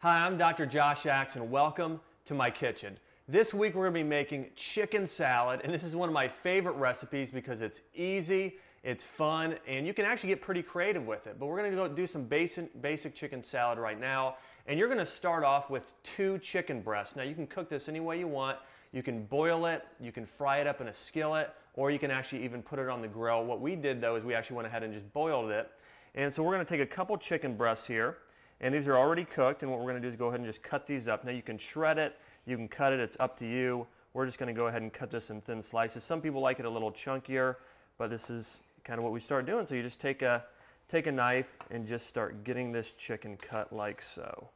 Hi, I'm Dr. Josh Axe, and welcome to my kitchen. This week we're going to be making chicken salad, and this is one of my favorite recipes because it's easy, it's fun, and you can actually get pretty creative with it. But we're going to go do some basic, basic chicken salad right now, and you're going to start off with two chicken breasts. Now you can cook this any way you want. You can boil it, you can fry it up in a skillet, or you can actually even put it on the grill. What we did though is we actually went ahead and just boiled it. And so we're going to take a couple chicken breasts here. And these are already cooked, and what we're going to do is go ahead and just cut these up. Now you can shred it, you can cut it, it's up to you. We're just going to go ahead and cut this in thin slices. Some people like it a little chunkier, but this is kind of what we start doing. So you just take a, take a knife and just start getting this chicken cut like so.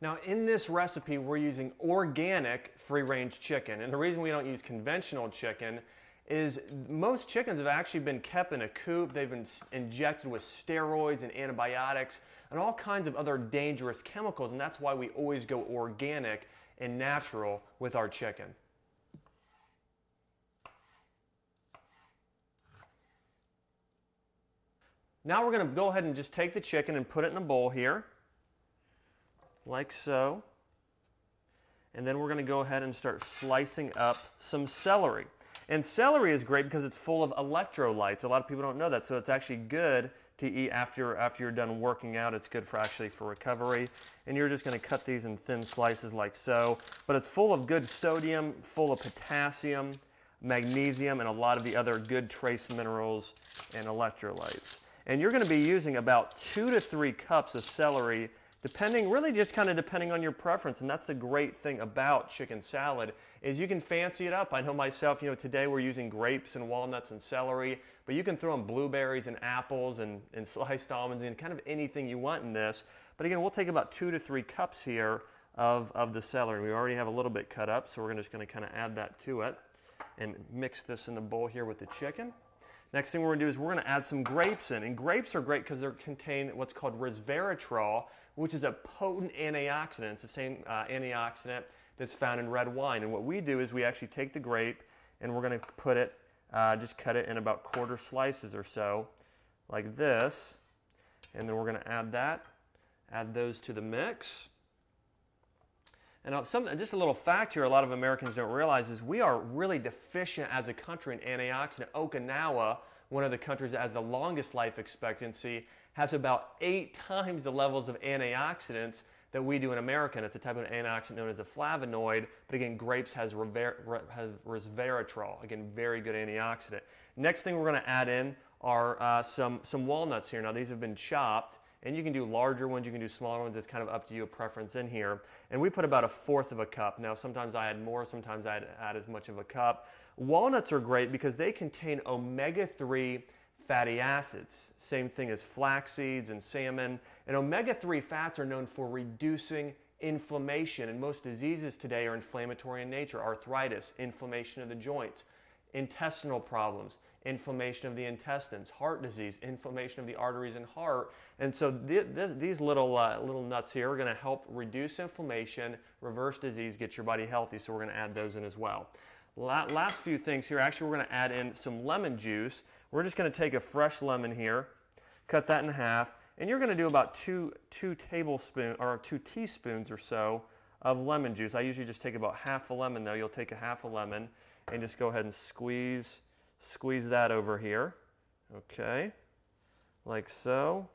Now in this recipe, we're using organic free-range chicken. And the reason we don't use conventional chicken is most chickens have actually been kept in a coop. They've been injected with steroids and antibiotics and all kinds of other dangerous chemicals. And that's why we always go organic and natural with our chicken. Now we're going to go ahead and just take the chicken and put it in a bowl here, like so. And then we're going to go ahead and start slicing up some celery. And celery is great because it's full of electrolytes. A lot of people don't know that, so it's actually good to eat after, after you're done working out. It's good for actually for recovery. And you're just going to cut these in thin slices like so. But it's full of good sodium, full of potassium, magnesium, and a lot of the other good trace minerals and electrolytes. And you're going to be using about two to three cups of celery depending really just kind of depending on your preference and that's the great thing about chicken salad is you can fancy it up. I know myself you know today we're using grapes and walnuts and celery but you can throw in blueberries and apples and, and sliced almonds and kind of anything you want in this. But again we'll take about two to three cups here of, of the celery. We already have a little bit cut up so we're just going to kind of add that to it and mix this in the bowl here with the chicken. Next thing we're going to do is we're going to add some grapes in. And grapes are great because they contain what's called resveratrol, which is a potent antioxidant. It's the same uh, antioxidant that's found in red wine. And what we do is we actually take the grape and we're going to put it, uh, just cut it in about quarter slices or so, like this. And then we're going to add that, add those to the mix. And some, just a little fact here a lot of Americans don't realize is we are really deficient as a country in antioxidant. Okinawa, one of the countries that has the longest life expectancy, has about eight times the levels of antioxidants that we do in America. And it's a type of antioxidant known as a flavonoid. But again, grapes has, has resveratrol. Again, very good antioxidant. Next thing we're going to add in are uh, some, some walnuts here. Now, these have been chopped. And you can do larger ones, you can do smaller ones. It's kind of up to you, a preference in here. And we put about a fourth of a cup. Now, sometimes I add more, sometimes I add as much of a cup. Walnuts are great because they contain omega 3 fatty acids. Same thing as flax seeds and salmon. And omega 3 fats are known for reducing inflammation. And most diseases today are inflammatory in nature arthritis, inflammation of the joints, intestinal problems, inflammation of the intestines, heart disease, inflammation of the arteries and heart. And so th th these little, uh, little nuts here are going to help reduce inflammation, reverse disease, get your body healthy. So we're going to add those in as well. La last few things here, actually we're going to add in some lemon juice. We're just going to take a fresh lemon here, cut that in half, and you're going to do about two, two tablespoons or two teaspoons or so of lemon juice. I usually just take about half a lemon though. You'll take a half a lemon and just go ahead and squeeze, squeeze that over here. Okay, like so.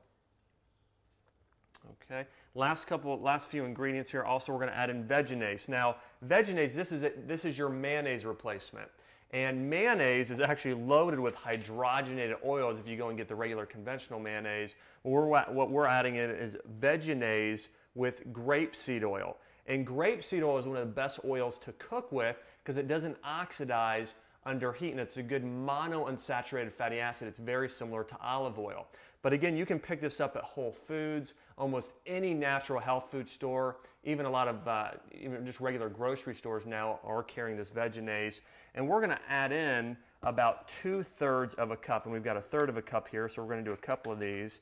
Okay, last couple, last few ingredients here. Also, we're going to add in Vegenaise. Now, Vegenaise, this is, a, this is your mayonnaise replacement. And mayonnaise is actually loaded with hydrogenated oils if you go and get the regular conventional mayonnaise. What we're, what we're adding in is Vegenaise with grapeseed oil. And grapeseed oil is one of the best oils to cook with because it doesn't oxidize under heat and it's a good monounsaturated fatty acid. It's very similar to olive oil. But again, you can pick this up at Whole Foods, almost any natural health food store, even a lot of uh, even just regular grocery stores now are carrying this Vegenaise. And we're going to add in about two thirds of a cup. And we've got a third of a cup here, so we're going to do a couple of these.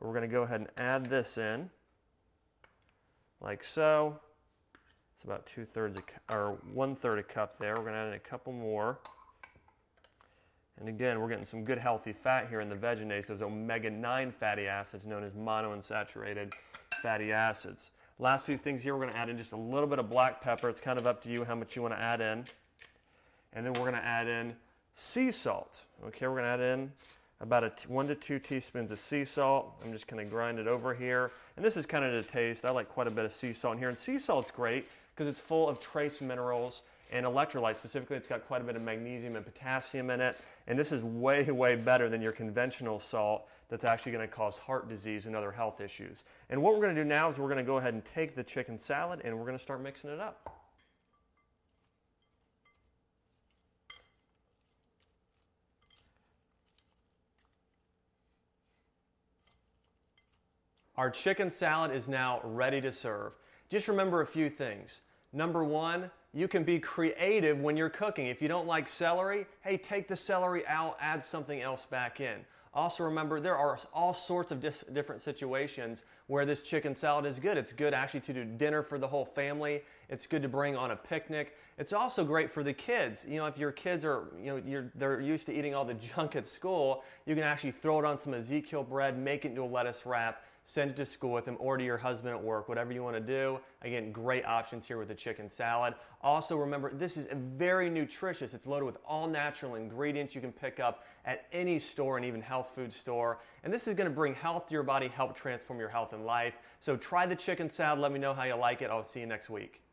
We're going to go ahead and add this in, like so. It's about two thirds, or one third a cup there. We're going to add in a couple more. And again, we're getting some good healthy fat here in the Vegenaise, those omega-9 fatty acids known as monounsaturated fatty acids. Last few things here, we're going to add in just a little bit of black pepper. It's kind of up to you how much you want to add in. And then we're going to add in sea salt. Okay, we're going to add in about a one to two teaspoons of sea salt. I'm just going to grind it over here. And this is kind of the taste. I like quite a bit of sea salt in here. And sea salt's great because it's full of trace minerals and electrolytes. Specifically, it's got quite a bit of magnesium and potassium in it. And this is way, way better than your conventional salt that's actually going to cause heart disease and other health issues. And what we're going to do now is we're going to go ahead and take the chicken salad and we're going to start mixing it up. Our chicken salad is now ready to serve. Just remember a few things. Number one, you can be creative when you're cooking. If you don't like celery, hey, take the celery out, add something else back in. Also remember, there are all sorts of different situations where this chicken salad is good. It's good actually to do dinner for the whole family. It's good to bring on a picnic. It's also great for the kids. You know, if your kids are, you know, they're used to eating all the junk at school, you can actually throw it on some Ezekiel bread, make it into a lettuce wrap, send it to school with them or to your husband at work, whatever you want to do. Again, great options here with the chicken salad. Also, remember, this is very nutritious. It's loaded with all natural ingredients you can pick up at any store and even health food store. And this is going to bring health to your body, help transform your health and life. So try the chicken salad. Let me know how you like it. I'll see you next week.